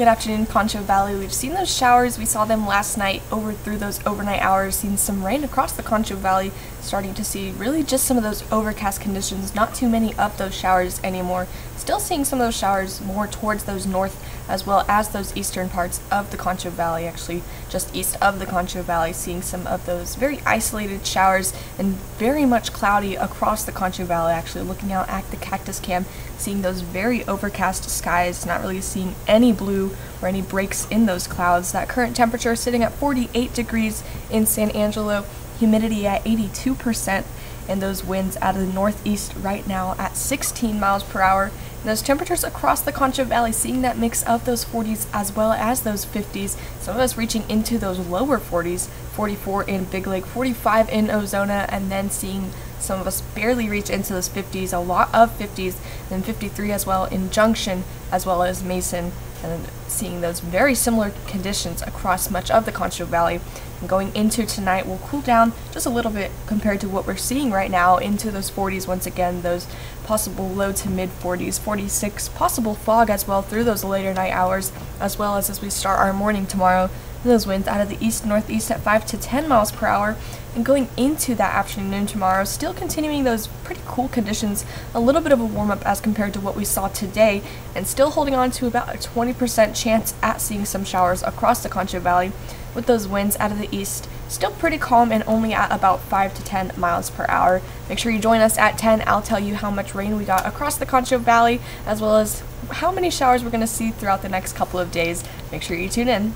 Good afternoon, Concho Valley. We've seen those showers. We saw them last night over through those overnight hours, seen some rain across the Concho Valley, starting to see really just some of those overcast conditions, not too many of those showers anymore. Still seeing some of those showers more towards those north as well as those eastern parts of the Concho Valley, actually just east of the Concho Valley, seeing some of those very isolated showers and very much cloudy across the Concho Valley, actually looking out at the cactus cam, seeing those very overcast skies, not really seeing any blue or any breaks in those clouds. That current temperature is sitting at 48 degrees in San Angelo, humidity at 82%, and those winds out of the northeast right now at 16 miles per hour. Those temperatures across the Concho Valley seeing that mix of those 40s as well as those 50s. Some of us reaching into those lower 40s, 44 in Big Lake, 45 in Ozona, and then seeing some of us barely reach into those 50s, a lot of 50s, and 53 as well in Junction as well as Mason and seeing those very similar conditions across much of the Concho Valley. And going into tonight we'll cool down just a little bit compared to what we're seeing right now into those 40s once again, those possible low to mid 40s, 46, possible fog as well through those later night hours, as well as as we start our morning tomorrow those winds out of the east northeast at 5 to 10 miles per hour. And going into that afternoon tomorrow, still continuing those pretty cool conditions, a little bit of a warm up as compared to what we saw today, and still holding on to about a 20% chance at seeing some showers across the Concho Valley with those winds out of the east. Still pretty calm and only at about 5 to 10 miles per hour. Make sure you join us at 10. I'll tell you how much rain we got across the Concho Valley as well as how many showers we're going to see throughout the next couple of days. Make sure you tune in.